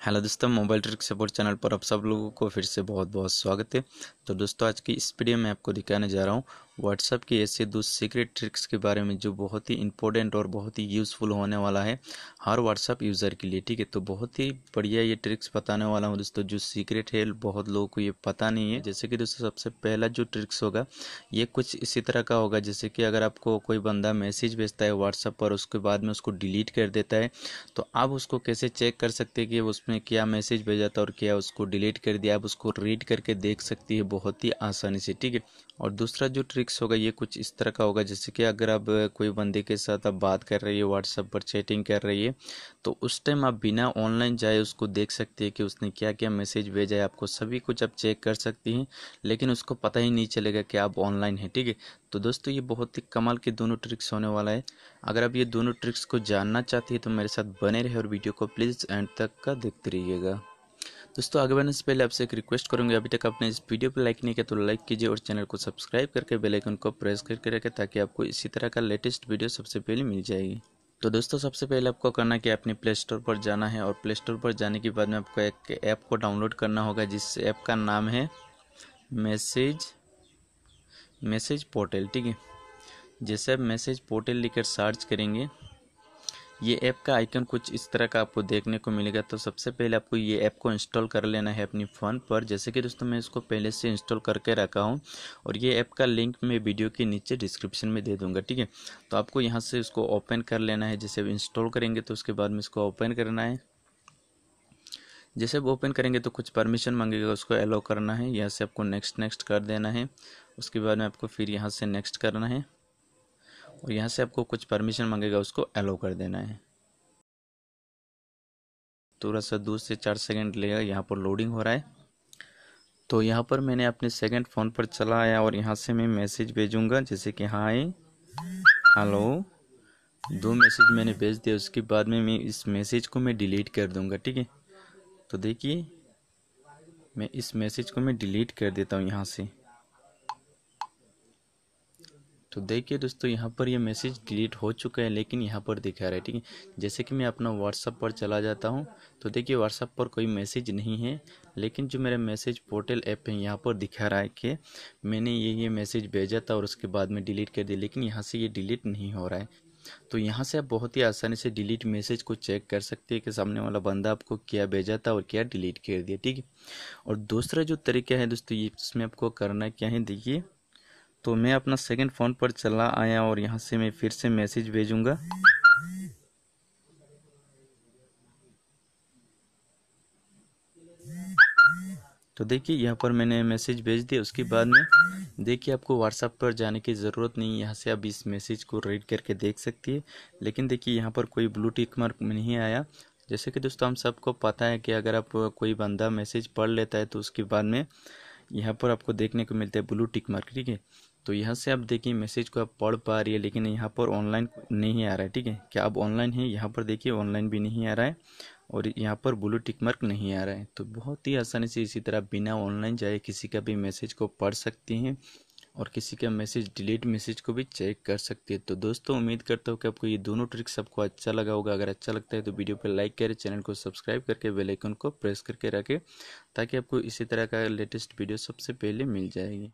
Hello दोस्तों, mobile trick support channel पर आप सब लोगों को फिर से बहुत बहुत स्वागत है। तो दोस्तों, आज की इस वीडियो में आपको दिखाने जा रहा हूँ व्हाट्सअप की ऐसे दो सीक्रेट ट्रिक्स के बारे में जो बहुत ही इंपॉर्टेंट और बहुत ही यूज़फुल होने वाला है हर व्हाट्सअप यूज़र के लिए, ठीक है? तो बहुत ही बढ़िया ये ट्रिक्स बताने वाला हूँ दोस्तों, जो सीक्रेट है, बहुत लोगों को ये पता नहीं है। जैसे कि दोस्तों, सबसे पहला जो ट्रिक्स होगा, ये कुछ इसी तरह का होगा, जैसे कि अगर आपको कोई बंदा मैसेज भेजता है व्हाट्सअप पर, उसके बाद में उसको डिलीट कर देता है तो आप उसको कैसे चेक कर सकते हैं कि उसमें क्या मैसेज भेजा था और क्या उसको डिलीट कर दिया, आप उसको रीड करके देख सकती है बहुत ही आसानी से, ठीक है? और दूसरा जो ट्रिक्स होगा, ये कुछ इस तरह का होगा, जैसे कि अगर आप कोई बंदे के साथ आप बात कर रही है व्हाट्सएप पर चैटिंग कर रही है तो उस टाइम आप बिना ऑनलाइन जाए उसको देख सकती है कि उसने क्या क्या मैसेज भेजा है, आपको सभी कुछ आप चेक कर सकती हैं, लेकिन उसको पता ही नहीं चलेगा कि आप ऑनलाइन हैं, ठीक है? तो दोस्तों, ये बहुत ही कमाल के दोनों ट्रिक्स होने वाला है। अगर आप ये दोनों ट्रिक्स को जानना चाहती है तो मेरे साथ बने रहे और वीडियो को प्लीज़ एंड तक का देखते रहिएगा दोस्तों, आगे बढ़ने से पहले आपसे एक रिक्वेस्ट करूँगी, अभी तक आपने इस वीडियो पर लाइक नहीं किया तो लाइक कीजिए और चैनल को सब्सक्राइब करके बेल आइकन को प्रेस करके रखें ताकि आपको इसी तरह का लेटेस्ट वीडियो सबसे पहले मिल जाएगी तो दोस्तों, सबसे पहले आपको करना कि अपने प्ले स्टोर पर जाना है और प्ले स्टोर पर जाने के बाद में आपको एक ऐप को डाउनलोड करना होगा, जिस ऐप का नाम है मैसेज मैसेज पोर्टल ठीक है? जैसे आप मैसेज पोर्टल लिखकर सर्च करेंगे ये ऐप का आइकन कुछ इस तरह का आपको देखने को मिलेगा। तो सबसे पहले आपको ये ऐप को इंस्टॉल कर लेना है अपनी फ़ोन पर। जैसे कि दोस्तों, मैं इसको पहले से इंस्टॉल करके रखा हूँ और ये ऐप का लिंक मैं वीडियो के नीचे डिस्क्रिप्शन में दे दूँगा, ठीक है? तो आपको यहाँ से इसको ओपन कर लेना है। जैसे इंस्टॉल करेंगे तो उसके बाद में इसको ओपन करना है। जैसे आप ओपन करेंगे तो कुछ परमिशन मांगेगा, उसको अलाउ करना है। यहाँ से आपको नेक्स्ट नेक्स्ट कर देना है। उसके बाद में आपको फिर यहाँ से नेक्स्ट करना है। और यहाँ से आपको कुछ परमिशन मांगेगा, उसको अलाउ कर देना है। थोड़ा सा दो से चार सेकंड लेगा, यहाँ पर लोडिंग हो रहा है। तो यहाँ पर मैंने अपने सेकंड फ़ोन पर चला आया और यहाँ से मैं मैसेज भेजूँगा, जैसे कि हाय हेलो दो मैसेज मैंने भेज दिया उसके बाद में मैं इस मैसेज को मैं डिलीट कर दूँगा, ठीक है? तो देखिए, मैं इस मैसेज को मैं डिलीट कर देता हूँ यहाँ से। तो देखिए दोस्तों, यहाँ पर ये मैसेज डिलीट हो चुका है, लेकिन यहाँ पर दिखा रहा है, ठीक है? जैसे कि मैं अपना व्हाट्सअप पर चला जाता हूँ तो देखिए व्हाट्सअप पर कोई मैसेज नहीं है, लेकिन जो मेरा मैसेज पोर्टल ऐप है, यहाँ पर दिखा रहा है कि मैंने ये ये मैसेज भेजा था और उसके बाद में डिलीट कर दिया, लेकिन यहाँ से ये डिलीट नहीं हो रहा है। तो यहाँ से आप बहुत ही आसानी से डिलीट मैसेज को चेक कर सकते हैं कि सामने वाला बंदा आपको क्या भेजा था और क्या डिलीट कर दिया, ठीक है? और दूसरा जो तरीका है दोस्तों ये इसमें आपको करना क्या है, देखिए तो मैं अपना सेकंड फ़ोन पर चला आया और यहाँ से मैं फिर से मैसेज भेजूँगा। तो देखिए, यहाँ पर मैंने मैसेज भेज दिया। उसके बाद में देखिए, आपको व्हाट्सएप पर जाने की ज़रूरत नहीं। यहाँ से आप इस मैसेज को रीड करके देख सकती है। लेकिन देखिए, यहाँ पर कोई ब्लू टिक मार्क नहीं आया। जैसे कि दोस्तों, हम सबको पता है कि अगर आप कोई बंदा मैसेज पढ़ लेता है तो उसके बाद में यहाँ पर आपको देखने को मिलता है ब्लू टिक मार्क ठीक है? तो यहाँ से आप देखिए मैसेज को आप पढ़ पा रही है, लेकिन यहाँ पर ऑनलाइन नहीं आ रहा है, ठीक है? क्या आप ऑनलाइन है? यहाँ पर देखिए ऑनलाइन भी नहीं आ रहा है और यहाँ पर ब्लू टिक मार्क नहीं आ रहा है। तो बहुत ही आसानी से इसी तरह बिना ऑनलाइन जाए किसी का भी मैसेज को पढ़ सकती हैं और किसी का मैसेज डिलीट मैसेज को भी चेक कर सकती है। तो दोस्तों, उम्मीद करता हूँ कि आपको ये दोनों ट्रिक्स आपको अच्छा लगा होगा। अगर अच्छा लगता है तो वीडियो पर लाइक करें चैनल को सब्सक्राइब करके बेल आइकन को प्रेस करके रखें, ताकि आपको इसी तरह का लेटेस्ट वीडियो सबसे पहले मिल जाएगी।